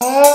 Oh.